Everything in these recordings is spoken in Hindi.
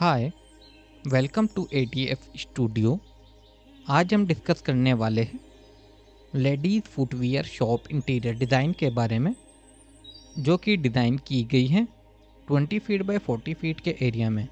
Hi welcome to A T F studio आज हम डिस्कस करने वाले हैं ladies footwear shop interior design के बारे में, जो कि डिज़ाइन की गई है 20 फीट बाय 40 फीट के एरिया में।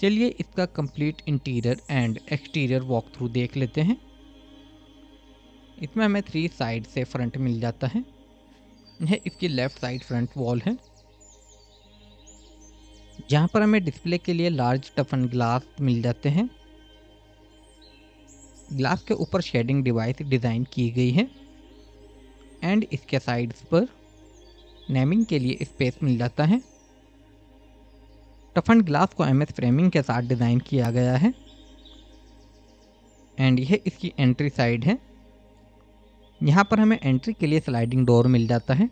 चलिए इसका complete interior and exterior walk through देख लेते हैं। इसमें हमें थ्री साइड से फ्रंट मिल जाता है। यह इसकी लेफ़्ट साइड फ्रंट वॉल है। जहाँ पर हमें डिस्प्ले के लिए लार्ज टफन ग्लास मिल जाते हैं। ग्लास के ऊपर शेडिंग डिवाइस डिज़ाइन की गई है। एंड इसके साइड्स पर नेमिंग के लिए स्पेस मिल जाता है। टफन ग्लास को एमएस फ्रेमिंग के साथ डिज़ाइन किया गया है। एंड यह इसकी एंट्री साइड है। यहाँ पर हमें एंट्री के लिए स्लाइडिंग डोर मिल जाता है।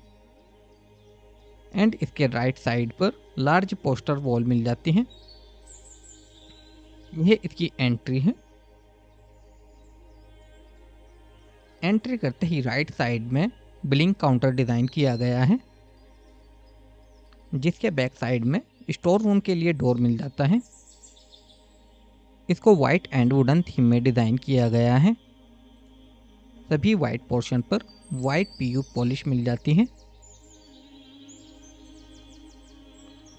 एंड इसके राइट साइड पर लार्ज पोस्टर वॉल मिल जाती है। यह इसकी एंट्री है। एंट्री करते ही राइट साइड में बिलिंग काउंटर डिज़ाइन किया गया है। जिसके बैक साइड में स्टोर रूम के लिए डोर मिल जाता है। इसको वाइट एंड वुडन थीम में डिज़ाइन किया गया है। सभी वाइट पोर्शन पर वाइट पीयू पॉलिश मिल जाती है।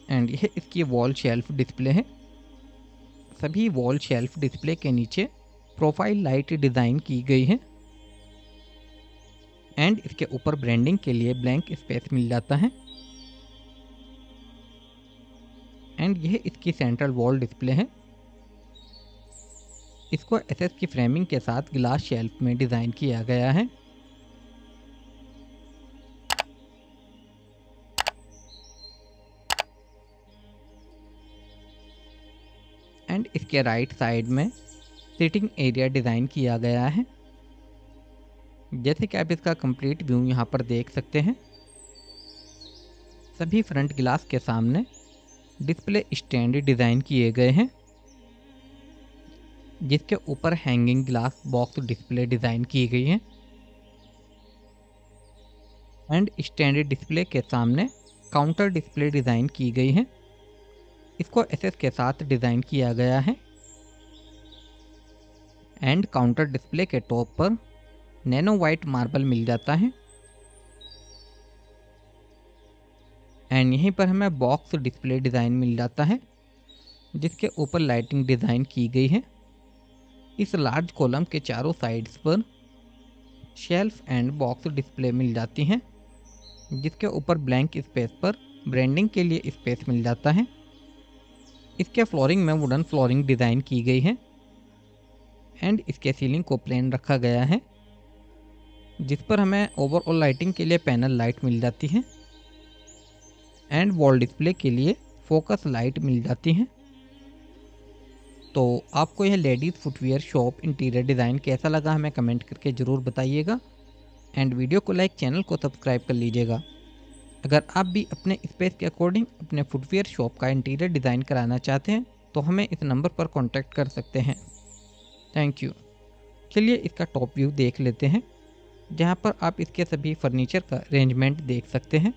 एंड यह इसकी वॉल शेल्फ डिस्प्ले है। सभी वॉल शेल्फ डिस्प्ले के नीचे प्रोफ़ाइल लाइट डिज़ाइन की गई है। एंड इसके ऊपर ब्रांडिंग के लिए ब्लैंक स्पेस मिल जाता है। एंड यह इसकी सेंट्रल वॉल डिस्प्ले है। इसको एसएस की फ्रेमिंग के साथ ग्लास शेल्फ में डिज़ाइन किया गया है। एंड इसके राइट साइड में सिटिंग एरिया डिज़ाइन किया गया है। जैसे कि आप इसका कंप्लीट व्यू यहाँ पर देख सकते हैं। सभी फ्रंट ग्लास के सामने डिस्प्ले स्टैंड डिज़ाइन किए गए हैं, जिसके ऊपर hanging glass box display design की गई है। एंड स्टैंड डिस्प्ले के सामने काउंटर डिस्प्ले डिज़ाइन की गई है। इसको एसएस के साथ डिज़ाइन किया गया है। एंड काउंटर डिस्प्ले के टॉप पर नैनो वाइट मार्बल मिल जाता है। एंड यहीं पर हमें बॉक्स डिस्प्ले डिज़ाइन मिल जाता है, जिसके ऊपर लाइटिंग डिज़ाइन की गई है। इस लार्ज कॉलम के चारों साइड्स पर शेल्फ एंड बॉक्स डिस्प्ले मिल जाती हैं, जिसके ऊपर ब्लैंक स्पेस पर ब्रांडिंग के लिए स्पेस मिल जाता है। इसके फ्लोरिंग में वुडन फ्लोरिंग डिज़ाइन की गई है एंड इसके सीलिंग को प्लेन रखा गया है, जिस पर हमें ओवरऑल लाइटिंग के लिए पैनल लाइट मिल जाती है। एंड वॉल डिस्प्ले के लिए फोकस लाइट मिल जाती हैं। तो आपको यह ladies footwear shop interior design कैसा लगा हमें कमेंट करके ज़रूर बताइएगा। एंड वीडियो को लाइक चैनल को सब्सक्राइब कर लीजिएगा। अगर आप भी अपने स्पेस के अकॉर्डिंग अपने फुटवेयर शॉप का इंटीरियर डिज़ाइन कराना चाहते हैं तो हमें इस नंबर पर कॉन्टैक्ट कर सकते हैं। थैंक यू चलिए इसका टॉप व्यू देख लेते हैं, जहाँ पर आप इसके सभी फर्नीचर का अरेंजमेंट देख सकते हैं।